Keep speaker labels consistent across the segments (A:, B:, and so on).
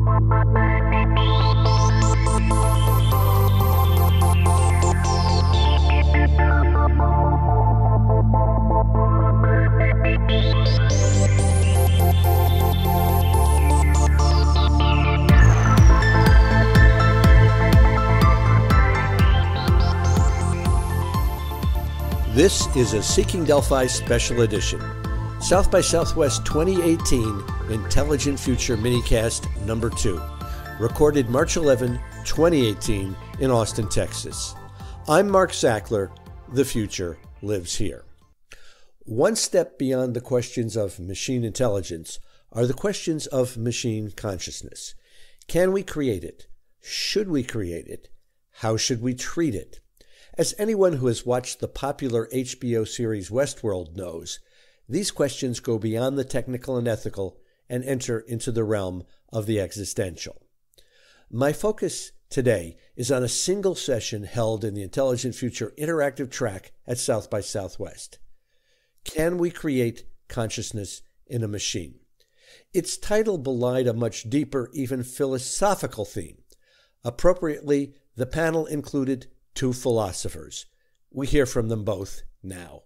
A: This is a Seeking Delphi special edition. South by Southwest 2018 Intelligent Future Minicast number 2, recorded March 11, 2018 in Austin, Texas. I'm Mark Sackler. The future lives here. One step beyond the questions of machine intelligence are the questions of machine consciousness. Can we create it? Should we create it? How should we treat it? As anyone who has watched the popular HBO series Westworld knows, these questions go beyond the technical and ethical and enter into the realm of the existential. My focus today is on a single session held in the Intelligent Future Interactive Track at South by Southwest. Can we create consciousness in a machine? Its title belied a much deeper, even philosophical theme. Appropriately, the panel included two philosophers. We hear from them both now.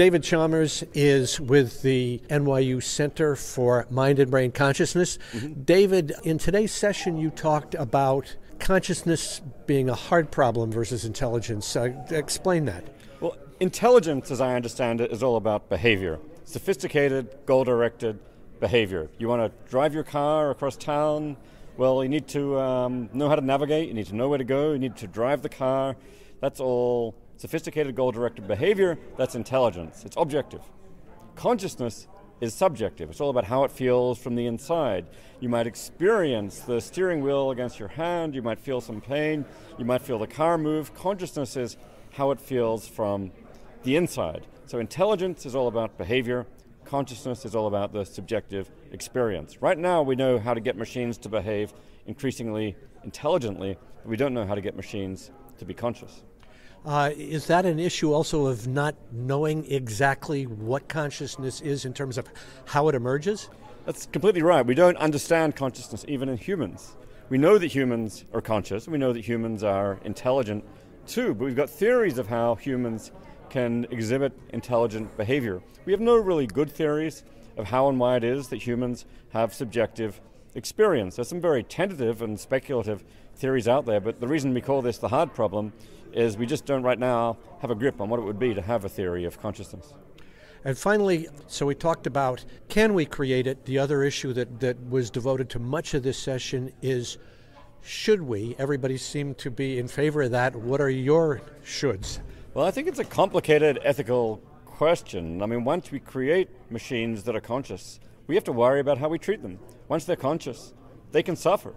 A: David Chalmers is with the NYU Center for Mind and Brain Consciousness. Mm-hmm. David, in today's session, you talked about consciousness being a hard problem versus intelligence. Uh, explain that.
B: Well, intelligence, as I understand it, is all about behavior sophisticated, goal directed behavior. You want to drive your car across town, well, you need to um, know how to navigate, you need to know where to go, you need to drive the car. That's all sophisticated goal directed behavior. That's intelligence. It's objective. Consciousness is subjective. It's all about how it feels from the inside. You might experience the steering wheel against your hand, you might feel some pain, you might feel the car move. Consciousness is how it feels from the inside. So intelligence is all about behavior, consciousness is all about the subjective experience. Right now, we know how to get machines to behave increasingly intelligently, but we don't know how to get machines to be conscious.
A: Uh, is that an issue also of not knowing exactly what consciousness is in terms of how it emerges?
B: That's completely right. We don't understand consciousness even in humans. We know that humans are conscious, we know that humans are intelligent too, but we've got theories of how humans can exhibit intelligent behavior. We have no really good theories of how and why it is that humans have subjective experience. There's some very tentative and speculative theories out there, but the reason we call this the hard problem is we just don't right now have a grip on what it would be to have a theory of consciousness.
A: And finally, so we talked about can we create it? The other issue that, that was devoted to much of this session is should we? Everybody seemed to be in favor of that. What are your shoulds?
B: Well, I think it's a complicated ethical question. I mean, once we create machines that are conscious, we have to worry about how we treat them. Once they're conscious, they can suffer.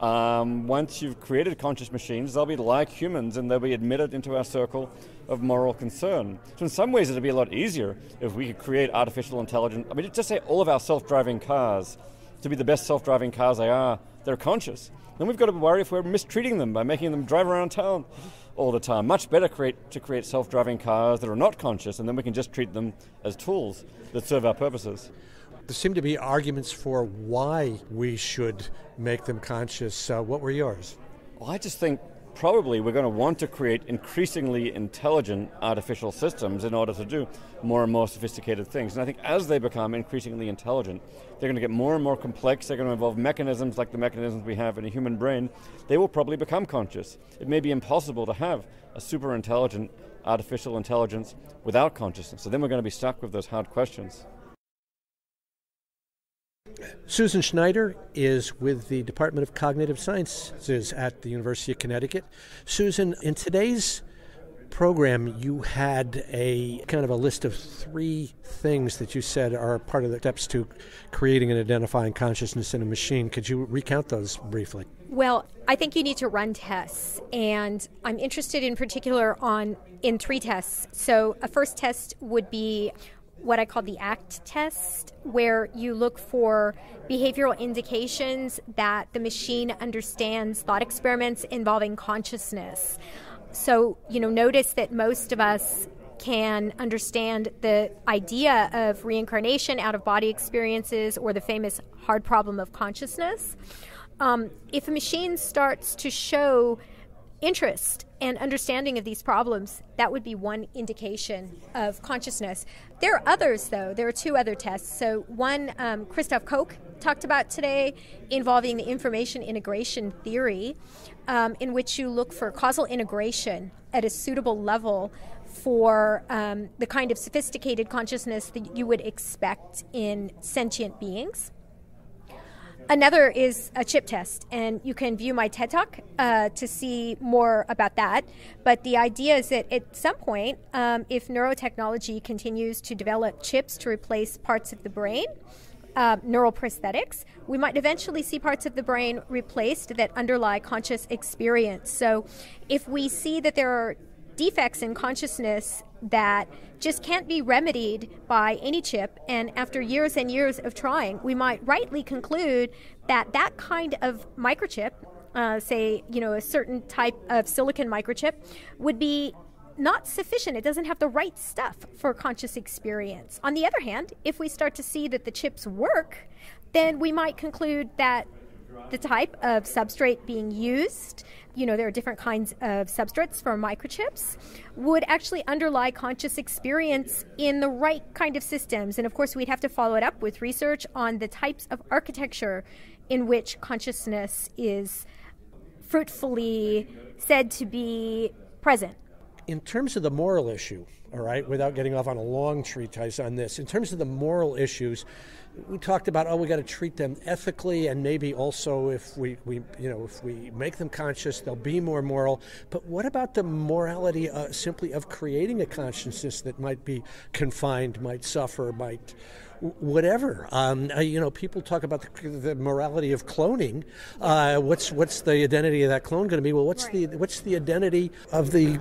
B: Um, once you've created conscious machines, they'll be like humans and they'll be admitted into our circle of moral concern. So, in some ways, it'd be a lot easier if we could create artificial intelligence. I mean, just say all of our self driving cars to be the best self driving cars they are, they're conscious. Then we've got to worry if we're mistreating them by making them drive around town all the time. Much better create, to create self driving cars that are not conscious, and then we can just treat them as tools that serve our purposes.
A: There seem to be arguments for why we should make them conscious. Uh, what were yours?
B: Well, I just think probably we're going to want to create increasingly intelligent artificial systems in order to do more and more sophisticated things. And I think as they become increasingly intelligent, they're going to get more and more complex. They're going to involve mechanisms like the mechanisms we have in a human brain. They will probably become conscious. It may be impossible to have a super intelligent artificial intelligence without consciousness. So then we're going to be stuck with those hard questions.
A: Susan Schneider is with the Department of Cognitive Sciences at the University of Connecticut. Susan, in today's program, you had a kind of a list of three things that you said are part of the steps to creating and identifying consciousness in a machine. Could you recount those briefly?
C: Well, I think you need to run tests, and I'm interested in particular on in three tests. So, a first test would be what I call the ACT test, where you look for behavioral indications that the machine understands thought experiments involving consciousness. So, you know, notice that most of us can understand the idea of reincarnation, out of body experiences, or the famous hard problem of consciousness. Um, if a machine starts to show interest and understanding of these problems, that would be one indication of consciousness. There are others, though. There are two other tests. So, one um, Christoph Koch talked about today involving the information integration theory, um, in which you look for causal integration at a suitable level for um, the kind of sophisticated consciousness that you would expect in sentient beings. Another is a chip test, and you can view my TED Talk uh, to see more about that. But the idea is that at some point, um, if neurotechnology continues to develop chips to replace parts of the brain, uh, neural prosthetics, we might eventually see parts of the brain replaced that underlie conscious experience. So, if we see that there are defects in consciousness that just can't be remedied by any chip. And after years and years of trying, we might rightly conclude that that kind of microchip, uh, say, you know, a certain type of silicon microchip, would be not sufficient. It doesn't have the right stuff for conscious experience. On the other hand, if we start to see that the chips work, then we might conclude that the type of substrate being used, you know, there are different kinds of substrates for microchips, would actually underlie conscious experience in the right kind of systems. And of course, we'd have to follow it up with research on the types of architecture in which consciousness is fruitfully said to be present.
A: In terms of the moral issue, all right, without getting off on a long treatise on this, in terms of the moral issues, we talked about oh we got to treat them ethically and maybe also if we, we you know if we make them conscious they'll be more moral but what about the morality uh, simply of creating a consciousness that might be confined might suffer might whatever. Um, uh, you know, people talk about the, the morality of cloning. Uh, what's what's the identity of that clone going to be? Well, what's right. the what's the identity of the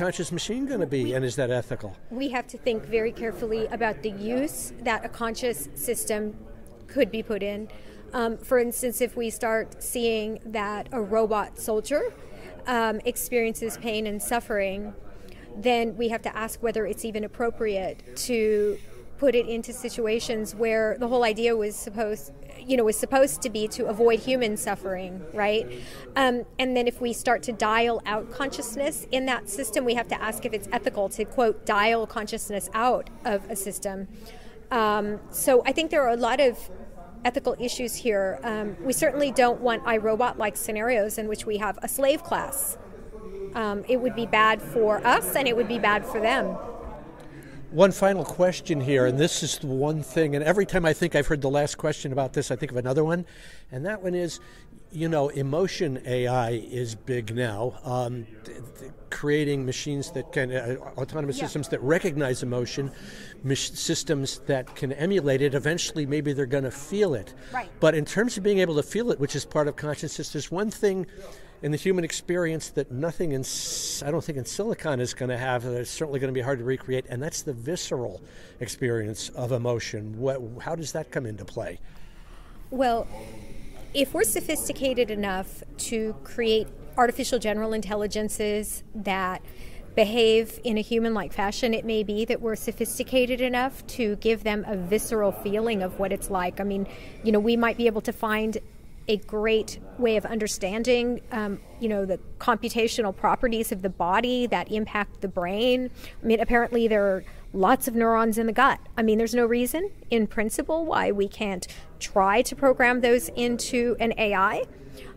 A: conscious machine going to be, and is that ethical?
C: We have to think very carefully about the use that a conscious system could be put in. Um, for instance, if we start seeing that a robot soldier um, experiences pain and suffering, then we have to ask whether it's even appropriate to put it into situations where the whole idea was supposed you know was supposed to be to avoid human suffering right? Um, and then if we start to dial out consciousness in that system we have to ask if it's ethical to quote dial consciousness out of a system. Um, so i think there are a lot of ethical issues here. Um, we certainly don't want iRobot like scenarios in which we have a slave class. Um, it would be bad for us and it would be bad for them
A: one final question here, and this is the one thing, and every time I think I've heard the last question about this, I think of another one, and that one is you know, emotion AI is big now. Um, creating machines that can, uh, autonomous yeah. systems that recognize emotion, systems that can emulate it. Eventually, maybe they're going to feel it.
C: Right.
A: But in terms of being able to feel it, which is part of consciousness, there's one thing in the human experience that nothing in I don't think in silicon is going to have. That It's certainly going to be hard to recreate, and that's the visceral experience of emotion. What, how does that come into play?
C: Well, if we're sophisticated enough to create artificial general intelligences that behave in a human like fashion, it may be that we're sophisticated enough to give them a visceral feeling of what it's like. I mean, you know, we might be able to find a great way of understanding, um, you know, the computational properties of the body that impact the brain. I mean, apparently there are lots of neurons in the gut. I mean, there's no reason, in principle, why we can't try to program those into an AI.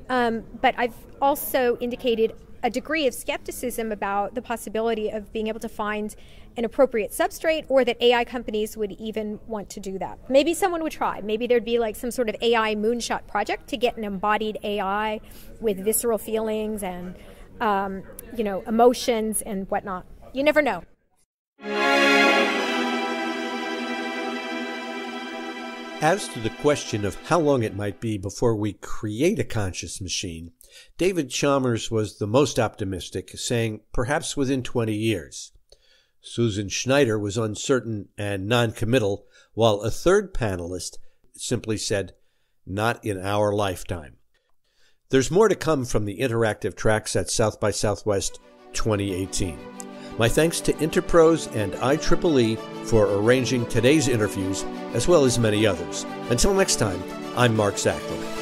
C: Um, but I've also indicated a degree of skepticism about the possibility of being able to find an appropriate substrate or that AI companies would even want to do that. Maybe someone would try. Maybe there'd be like some sort of AI moonshot project to get an embodied AI with visceral feelings and, um, you know, emotions and whatnot. You never know.
A: As to the question of how long it might be before we create a conscious machine, David Chalmers was the most optimistic, saying perhaps within 20 years. Susan Schneider was uncertain and noncommittal, while a third panelist simply said, not in our lifetime. There's more to come from the interactive tracks at South by Southwest 2018. My thanks to Interprose and IEEE for arranging today's interviews, as well as many others. Until next time, I'm Mark Sackler.